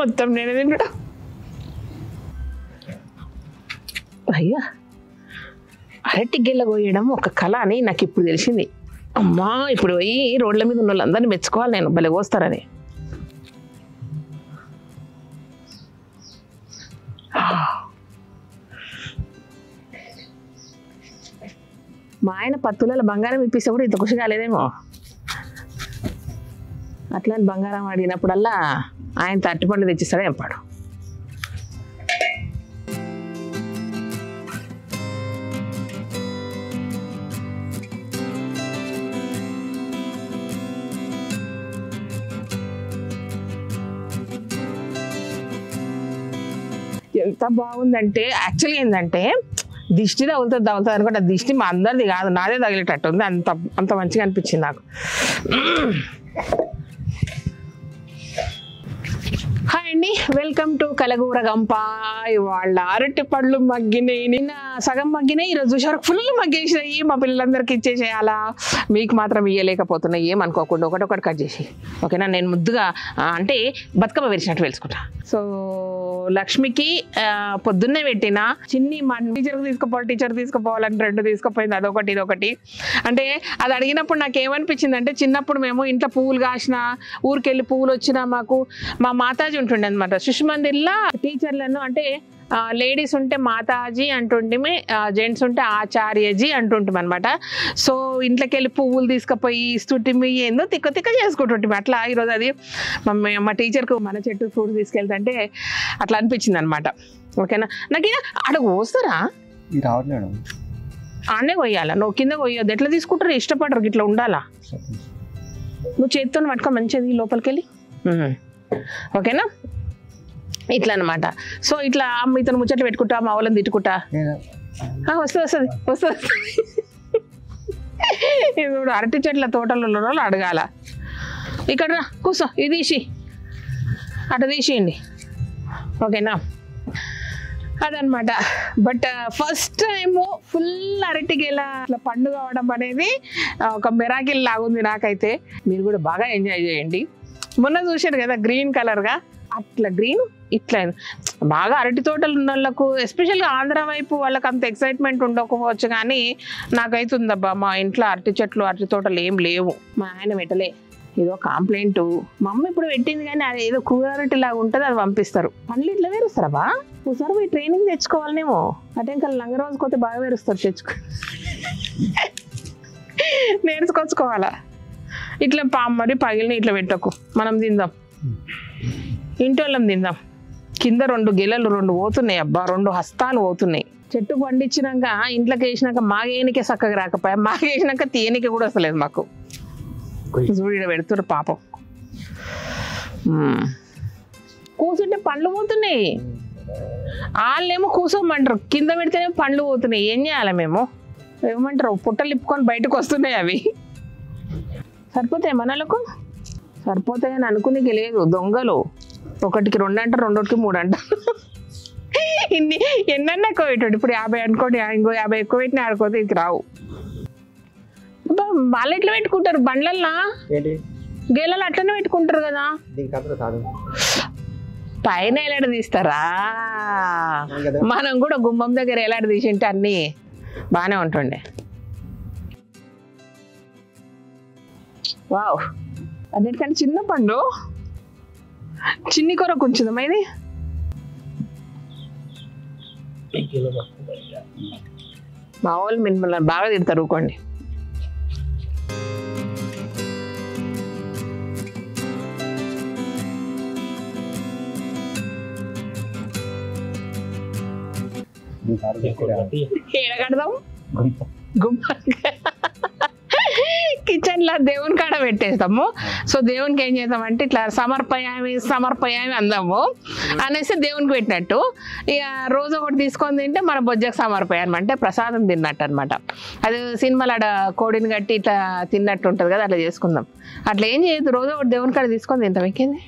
మొత్తం నేను తింటా. అయ్యా అరటి గిల్ల కోయడం ఒక కళ అని నాకు ఇప్పుడు తెలిసింది. అమ్మా ఇప్పుడు పోయి రోడ్ల మీద ఉన్న వాళ్ళందరినీ మెచ్చుకోవాలి నేను భలే కోస్తారని. మా ఆయన పత్తులలో బంగారం ఇప్పిస్తే కూడా ఇంత ఖుషి కాలేదేమో. అట్లాంటి బంగారం అడిగినప్పుడల్లా ఆయన అరటి పండు తెచ్చిస్తాడే చెప్పాడు. ఎంత బాగుందంటే యాక్చువల్లీ ఏంటంటే దిష్టి తగులుతుంది తగులుతుంది అనుకుంటే ఆ దిష్టి మా అందరిది కాదు నాదే తగిలేటట్టు ఉంది అంత అంత మంచిగా అనిపించింది నాకు. హాయ్ అండి వెల్కమ్ టు కలగూర గంప. ఇవాళ అరటి పళ్ళు మగ్గినాయి నిన్న సగం మగ్గినాయి ఈరోజు చూసారు ఫుల్ మగ్గేసినాయి మా పిల్లలందరికీ ఇచ్చేసేయాలా? మీకు మాత్రం ఇయ్యలేకపోతున్నాయి ఏమనుకోకుండా ఒకటొకటి కట్ చేసి. ఓకేనా? నేను ముద్దుగా అంటే బతుకమ్మ వేసినట్టు తెలుసుకుంటా సో లక్ష్మికి పొద్దున్నే పెట్టిన చిన్ని మా టీచర్కి తీసుకుపోవాలి టీచర్ తీసుకుపోవాలని రెండు తీసుకుపోయింది అదొకటి ఇదొకటి. అంటే అది అడిగినప్పుడు నాకు ఏమనిపించింది అంటే చిన్నప్పుడు మేము ఇంట్లో పువ్వులు కాసిన ఊరికెళ్ళి పువ్వులు వచ్చినా మాకు మా మాతాజీ ఉంటుండే అనమాట శిశుమందిర్లో టీచర్లను అంటే లేడీస్ ఉంటే మాతాజీ అంటుంటిమి జెంట్స్ ఉంటే ఆచార్యజీ అంటుంటాం అనమాట సో ఇంట్లోకి వెళ్ళి పువ్వులు తీసుకుపోయి ఇస్తుంటిమి ఏందో తిక్క తిక్క చేసుకుంటుంటిమి. అట్లా ఈరోజు అది మా మా టీచర్కు మన చెట్టు ఫ్రూట్స్ తీసుకెళ్తుంటే అట్లా అనిపించింది అనమాట ఓకేనా? నాకు ఆడ కోస్తారా ఇది రావట్లేదు ఆడనే కొయ్యాలా? నువ్వు కింద కొయ్యొద్దు. ఎట్లా తీసుకుంటారు? ఇష్టపడరు. ఇట్లా ఉండాలా? నువ్వు చేతితో పట్టుకో మంచిది లోపలికి వెళ్ళి. ఓకేనా? ఇట్లా అనమాట సో ఇట్లా ఇతను ముచ్చట్లు పెట్టుకుంటా మా వాళ్ళని తిట్టుకుంటా. వస్తుంది వస్తుంది వస్తుంది. ఇప్పుడు అరటి చెట్ల తోటలలో ఉన్న వాళ్ళు అడగాల. ఇక్కడ రా కూర్చో ఇది తీసి. అటు తీసేయండి. ఓకేనా? అదనమాట. బట్ ఫస్ట్ టైము ఫుల్ అరటిగేల అట్లా పండుగ అవడం అనేది ఒక మెరాకిల్ లాగుంది నాకైతే. మీరు కూడా బాగా ఎంజాయ్ చేయండి. మొన్న చూశారు కదా గ్రీన్ కలర్గా అట్లా గ్రీన్ ఇట్లా బాగా అరటి తోటలు ఉన్న వాళ్ళకు ఎస్పెషల్గా ఆంధ్ర వైపు వాళ్ళకి అంత ఎక్సైట్మెంట్ ఉండకపోవచ్చు కానీ నాకైతే ఉందబ్బా మా ఇంట్లో అరటి చెట్లు అరటి తోటలు ఏం లేవు. మా ఆయన పెట్టలే. ఏదో కంప్లైంట్ మా అమ్మ ఇప్పుడు పెట్టింది కానీ అది ఏదో కూరటి లాగా ఉంటుంది అది పంపిస్తారు. పండ్లు ఇట్లా వేరుస్తారా ఒకసారి పోయి ట్రైనింగ్ తెచ్చుకోవాలనేమో. అటెంకల్ లంగ రోజు కొత్త బాగా వేరుస్తారు తెచ్చుకో. నేర్చుకొచ్చుకోవాలా? ఇట్లా పా మరి పగిలిన ఇట్లా పెట్టకు. మనం తిందాం. ఇంటోళ్ళం తిందాం. కింద రెండు గిలలు రెండు పోతున్నాయి అబ్బా రెండు హస్తాలు పోతున్నాయి. చెట్టు పండించినాక ఇంట్లోకి వేసినాక మాగేనికే చక్కగా రాకపోయా? మాగేసినాక తీయనికే కూడా వస్తలేదు మాకు. చూడు పెడుతున్నారు పాపం. కూర్చుంటే పండ్లు పోతున్నాయి. వాళ్ళేమో కూర్చోమంటారు కింద పెడితేనే పండ్లు పోతున్నాయి. ఏం చేయాలి మేము? ఏమంటారు? పుట్టలు ఇప్పుకొని బయటకు వస్తున్నాయి అవి. సరిపోతాయి మనలకు? సరిపోతాయని అనుకునేకి లేదు దొంగలు. ఒకటికి రెండు అంటారు రెండోటికి మూడు అంటారు ఇన్ని ఎన్నన్నా ఎక్కువ పెట్టాడు ఇప్పుడు యాభై అనుకోండి ఇంకో యాభై ఎక్కువ పెట్టినా ఆడుకోతే ఇది రావు. వాళ్ళు ఎట్లా పెట్టుకుంటారు బండ్లల్లా? గేలలు అట్లనే పెట్టుకుంటారు కాదు. పైన ఎలాడ తీస్తారా? మనం కూడా గుమ్మం దగ్గర ఎలాడ తీసింటే అన్ని బాగానే ఉంటుండే. వావ్. అన్నిటికంటే చిన్న పండు. చిన్ని కూర కొంచెం ఇది మా వాళ్ళు మిమ్మల్ని బాగా తిడతారు ఊకోండి దీనికి అప్పుడు ఏడ కడదాం? గుమ్మ కిచెన్లో దేవుని కాడ పెట్టేస్తాము. సో దేవునికి ఏం చేద్దామంటే ఇట్లా సమర్పయామి సమర్పయామి అందాము అనేసి దేవునికి పెట్టినట్టు. ఇక రోజు ఒకటి తీసుకొని తింటే మన బొజ్జకు సమర్పయామి అంటే ప్రసాదం తిన్నట్టు అనమాట అది సినిమాలో ఆడ కోడిని కట్టి ఇట్లా తిన్నట్టు ఉంటుంది కదా అట్లా చేసుకుందాం. అట్లా ఏం చేయదు రోజు ఒకటి దేవుని కాడ తీసుకొని తింటాం. ఎక్కింది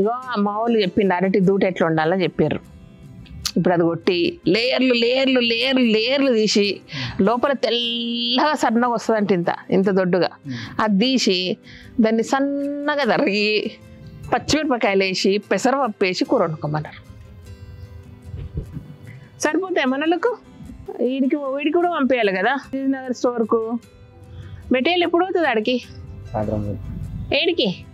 ఇగో మా వాళ్ళు చెప్పిండు అరటి దూట ఎట్లా ఉండాలని చెప్పారు ఇప్పుడు అది కొట్టి లేయర్లు లేయర్లు లేయర్లు లేయర్లు తీసి లోపల తెల్లగా సన్నగా వస్తుందంట ఇంత ఇంత దొడ్డుగా. అది తీసి దాన్ని సన్నగా తరిగి పచ్చిమిరపకాయలు వేసి పెసరపప్పు వేసి కూర వండుకోమన్నారు. సరిపోతాయి మనలకు? వీడికి వీడికి కూడా పంపించాలి కదా? నగర్ స్టోర్కు. మెటీరియల్ ఎప్పుడు అవుతుంది ఆడికి? ఏడికి?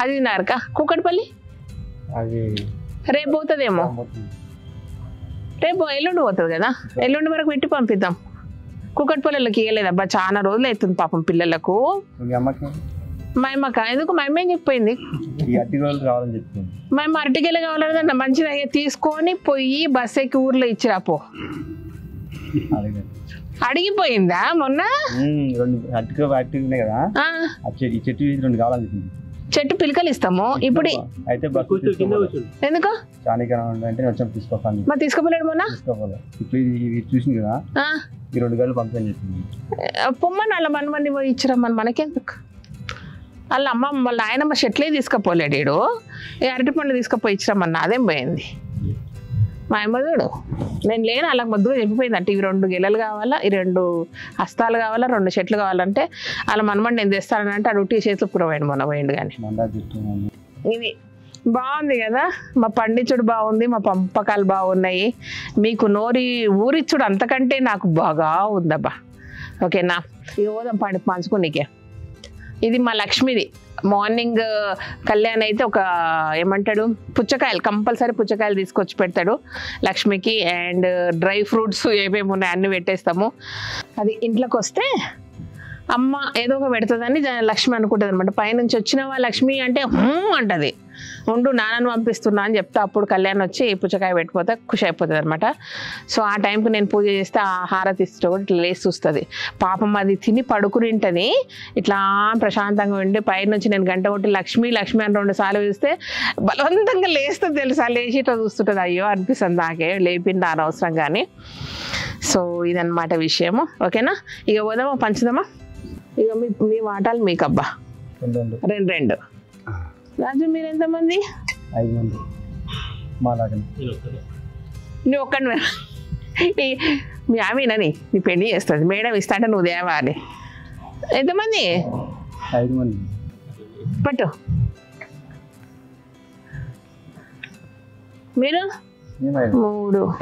అది నగర్కా కుక్కటిపల్లి అది రేపు పోతుందేమో? పోతుంది. రేపు ఎల్లుండి పోతుంది కదా? ఎల్లుండి వరకు పెట్టి పంపిద్దాం. కుక్కటిపల్లెలకి ఇవ్వలేదబ్బా చాలా రోజులు అవుతుంది పాపం పిల్లలకు. మీ అమ్మకి? ఎందుకు? మా అమ్మ చెప్తుంది మా అమ్మ అరటికెళ్ళి కావాలంటే మంచిగా తీసుకొని పోయి బస్ ఎక్కి ఊర్లో ఇచ్చిరా పో. అలాగే అడిగిపోయిందా మొన్న? రెండు కదా. చెట్టు రెండు కావాలని చెప్పింది. చెట్టు పిలకలు ఇస్తాము ఇప్పుడు అయితే ఎందుకు? మరి తీసుకుపోలేడు మొన్న? చూసింది కదా? ఆ, ఈ రెండు గంటలు పంపని పొమ్మని వాళ్ళ మన మంది పోయి ఇచ్చిరమ్మని మనకెందుకు? వాళ్ళ అమ్మ వాళ్ళ ఆయనమ్మ షెట్లే తీసుకుపోలేడు ఈడు. ఈ అరటి పండ్లు తీసుకుపోయి ఇచ్చిరమ్మన్న అదేం పోయింది? మా అమ్మ చూడు నేను లేను అలా ముద్దుగా చెప్పిపోయింది అంటే ఇవి రెండు గెలలు కావాలా? ఈ రెండు హస్తాలు కావాలా? రెండు చెట్లు కావాలంటే వాళ్ళ మనమని నేను తెస్తానంటే అడు ఉట్టి చేతులు పురపోయింది మొన్న పోయిండు కానీ. ఇది బాగుంది కదా? మా పండించుడు బాగుంది మా పంపకాలు బాగున్నాయి. మీకు నోరి ఊరిచ్చుడు అంతకంటే నాకు బాగా ఉందబ్బా. ఓకేనా? ఇక పోదాం పండి పంచుకోనీకే ఇది మా లక్ష్మిది. మార్నింగ్ కళ్యాణ్ అయితే ఒక ఏమంటాడు పుచ్చకాయలు కంపల్సరీ పుచ్చకాయలు తీసుకొచ్చి పెడతాడు లక్ష్మికి. అండ్ డ్రై ఫ్రూట్స్ ఏమేమి ఉన్నాయి అన్నీ పెట్టేస్తాము. అది ఇంట్లోకి వస్తే అమ్మ ఏదో ఒక పెడుతుందని లక్ష్మి అనుకుంటుంది అనమాట పైనుంచి వచ్చినవా లక్ష్మి అంటే అంటది. ఉండు నాన్నను పంపిస్తున్నా అని చెప్తే అప్పుడు కళ్యాణ్ వచ్చి పుచ్చకాయ పెట్టిపోతే ఖుషి అయిపోతుంది అనమాట. సో ఆ టైంకి నేను పూజ చేస్తే ఆ హారతి ఇస్తే కూడా ఇట్లా లేసి చూస్తుంది. పాపం అది తిని పడుకుని ఉంటుంది ఇట్లా ప్రశాంతంగా ఉండి పైనుంచి నేను గంట కొట్టి లక్ష్మి లక్ష్మి అని రెండు సార్లు చూస్తే బలవంతంగా లేస్తుంది తెలుసా? లేచి ఇట్లా చూస్తుంటుంది. అయ్యో అనిపిస్తుంది నాకే. లేపింది అనవసరం కానీ సో ఇదన్నమాట విషయము. ఓకేనా? ఇక పోదామా? పంచుదామా? ఇక మీ మీ వాటాలు మీకు అబ్బా రెండు రెండు. రెండు రెండు. రాజు మీరు ఎంతమంది ఐదు మంది. నువ్వు ఒక్కడి మీ ఆమెనని నీ పెళ్ళి చేస్తుంది. మేడం ఇస్తాంటే నువ్వు తేవాలి. ఎంతమంది? ఐదు మంది. పట్టు. మీరు? మూడు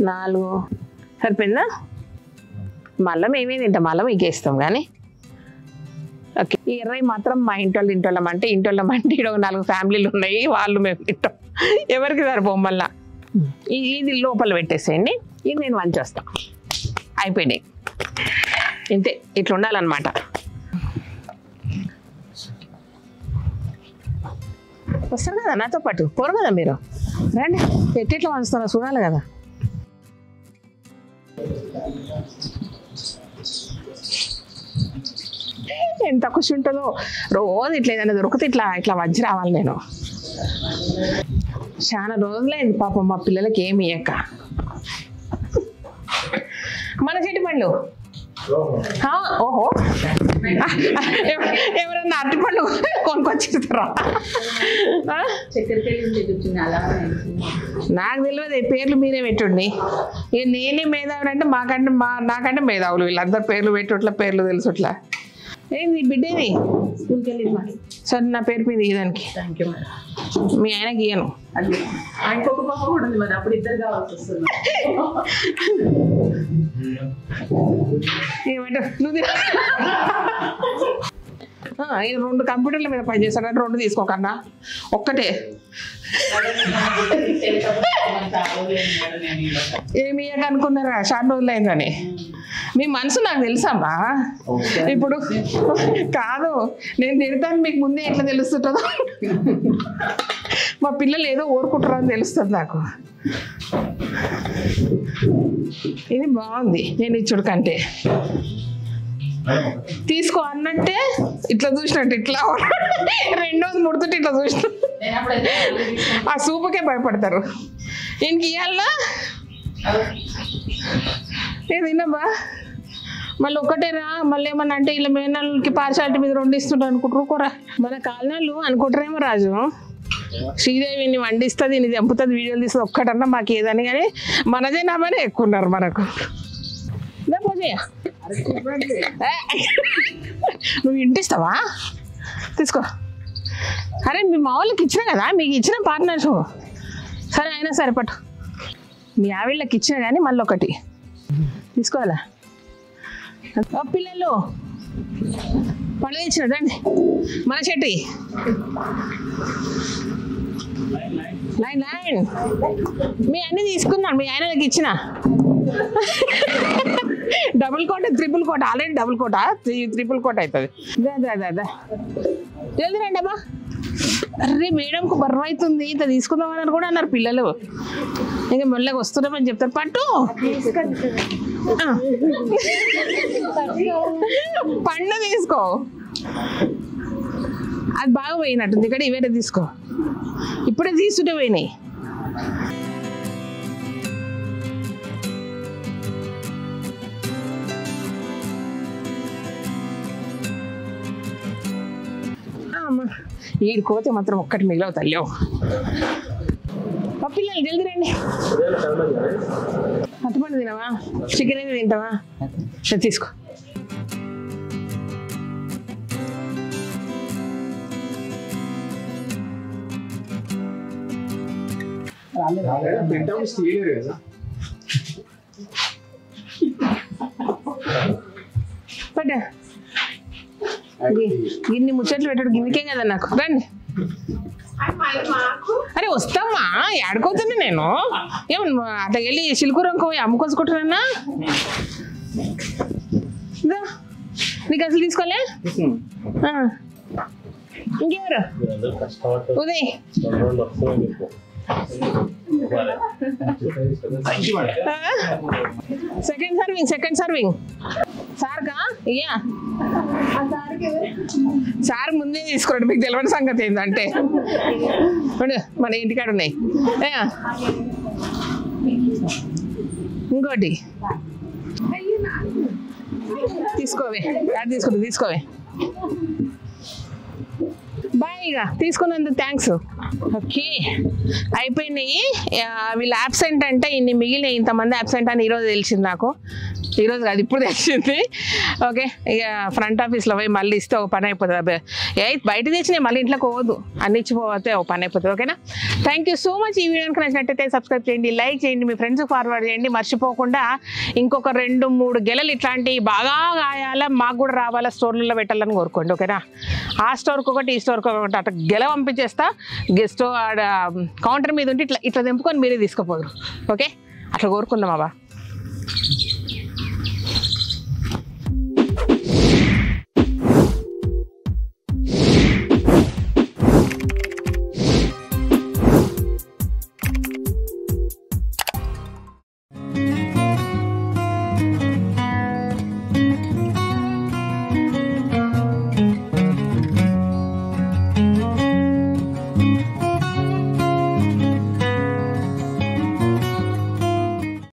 నాలుగు. సరిపోయిందా? మళ్ళీ మేమే తింటాం మళ్ళీ మీకే ఇస్తాం కానీ. ఓకే. ఈ ఇరవై మాత్రం మా ఇంటోళ్ళు ఇంటోళ్ళం అంటే ఇంటోళ్ళం అంటే ఇక్కడ ఒక నాలుగు ఫ్యామిలీలు ఉన్నాయి వాళ్ళు మేము తింటాం. ఎవరికి సరిపోం మళ్ళా. ఈ- ఇది లోపల పెట్టేసేయండి ఇది నేను వంచేస్తా. అయిపోయినాయి. ఇంతే ఇట్లా ఉండాలన్నమాట. వస్తారు కదా నాతో పాటు? పోరు కదా మీరు? రండి ఎట్లా వంచుతారో చూడాలి కదా. ఎంత ఖుషి ఉంటుందో. రోజు ఇట్లా ఏదైనా దొరికితే ఇట్లా ఇట్లా వచ్చి రావాలి నేను. చాలా రోజులైంది పాపం మా పిల్లలకి ఏమి ఇయ్యక. మన చెట్టు పండ్లు ఓహో. ఎవరన్నా అరటి పండ్లు కొనుక్కొచ్చిస్తారా? నాకు తెలియదు పేర్లు మీరే పెట్టుండి. ఇక నేనే మేధావులు అంటే మాకంటే మా నాకంటే మేధావులు వీళ్ళందరు పేర్లు పెట్టుట్లా పేర్లు తెలుసుట్లా. ఏంది బిడ్డేది స్కూల్కి వెళ్ళింది మరి సరే నా పేరు మీద ఇదానికి థ్యాంక్ యూ మేడం మీ ఆయనకి ఇయ్యను. అది ఆయనకు ఒక పాప కూడా ఉంది మరి అప్పుడు ఇద్దరు కావాల్సి వస్తుంది. ఏమంటావు? నువ్వు ఈ రెండు కంప్యూటర్ల మీద పని చేస్తాడు రెండు తీసుకోకన్నా ఒక్కటే. ఏమి అనుకున్నారా? చాలా రోజులు అయిందని మీ మనసు నాకు తెలుసమ్మా ఇప్పుడు కాదు నేను తిడతాను మీకు ముందే ఎట్లా తెలుస్తుంటుందో మా పిల్లలు ఏదో ఊరుకుంటారో అని తెలుస్తుంది నాకు. ఇది బాగుంది. నేను ఇచ్చుడు కంటే తీసుకో అన్నట్టే ఇట్లా చూసినట్టు ఇట్లా. రెండోది ముడుతుంటే ఇట్లా చూసిన. ఆ సూపుకే భయపడతారు. ఈయనకి ఇవ్వాలా ఏది తినబ్బా మళ్ళీ ఒకటేరా మళ్ళీ ఏమన్నా అంటే ఇలా మేనల్కి పార్షాలిటీ మీద రెండు ఇస్తుంటారు అనుకుంటారు కూర మన కాలనాలు అనుకుంటారేమో రాజు. శ్రీదేవిని వండిస్తుంది ఇది చంపుతుంది వీడియోలు తీస్తుంది ఒక్కటన్నా మాకు ఏదని కానీ మనదే నామనే ఎక్కువ ఉన్నారు మనకు. పూజయ్య. నువ్వు ఇంటిస్తావా? తీసుకో. అరే మీ మా వాళ్ళకి ఇచ్చిన కదా? మీకు ఇచ్చిన పార్ట్నర్స్ సరే అయినా సరే పట్టు. మీ ఆవిళ్ళకి ఇచ్చిన కానీ మళ్ళీ ఒకటి తీసుకోవాలా పిల్లలు. పళ్ళు ఇచ్చిన రండి. మన చెట్టి. లైన్ లైన్ మీ అన్ని తీసుకున్నాను మీ ఆయనకి ఇచ్చిన. Double quota triple quota already double quota? Triple quota అవుతుంది దా దా దా దా రండి అమ్మా అరే మేడంకు బరువు అవుతుంది. ఇంత తీసుకుందామని కూడా అన్నారు పిల్లలు. ఇంకా మెల్లగా వస్తున్నామని చెప్తారు. పట్టు. పండు తీసుకో. అది బాగా పోయినట్టుంది. ఇక్కడ ఇవేరే తీసుకో. ఇప్పుడే తీసుకుంటే పోయినాయి. ఈడికోతే మాత్రం ఒక్కటి మిగిలవు తల్లి మా పిల్లలు జల్దీ రండి. అట్టుపండు తినవా? చికెన్ అయితే తింటావా? సరే తీసుకో. పడ్డా? గిన్ని ముచ్చట్లు పెట్టాడు గిన్నెకే కదా నాకు? రండి. అరే వస్తామ్మా. ఆడుకోతున్నా నేను? ఏమన్నా అట్లా వెళ్ళి చిలుకూరంకో అమ్ముకోసుకుంటున్నా నీకు అసలు తీసుకోలే? ఆ. ఇంకెవరు? Uday. Second serving second serving Sarka ఇయ్యా. సార్ ముందే తీసుకురండి మీకు తెలియని సంగతి ఏంటంటే మన ఇంటికాడ ఉన్నాయి. ఏ? ఇంకోటి. తీసుకోవే అది తీసుకుంటా తీసుకోవే. బాయ్ ఇక తీసుకున్నందుకు థ్యాంక్స్ ఓకే. అయిపోయినాయి. వీళ్ళు యాబ్సెంట్ అంటే ఇన్ని మిగిలినాయి ఇంతమంది యాబ్సెంట్ అని ఈరోజు తెలిసింది నాకు. ఈరోజు కాదు ఇప్పుడు తెచ్చింది. ఓకే ఇక ఫ్రంట్ ఆఫీస్లో పోయి మళ్ళీ ఇస్తే ఒక పని అయిపోతుంది. ఏ బయట తెచ్చినాయి మళ్ళీ ఇంట్లోకి పోవద్దు. అన్ని ఇచ్చిపోతే ఒక పని అయిపోతుంది ఓకేనా? థ్యాంక్ యూ సో మచ్ ఈ వీడియోకి నచ్చినట్టయితే సబ్స్క్రైబ్ చేయండి లైక్ చేయండి మీ ఫ్రెండ్స్కి ఫార్వర్డ్ చేయండి. మర్చిపోకుండా ఇంకొక రెండు మూడు గెలలు ఇట్లాంటివి బాగా కాయాలా మాకు కూడా రావాలా స్టోర్లలో పెట్టాలని కోరుకోండి ఓకేనా? ఆ స్టోర్కి ఒకటి ఈ స్టోర్కి ఒకటి అట్లా గెల పంపించేస్తా. గెస్ట్ ఆడ um, కౌంటర్ మీద ఉంటే ఇట్లా ఇట్లా తెంపుకొని మీరే తీసుకుపోదురు ఓకే? అట్లా కోరుకుందాం బాబా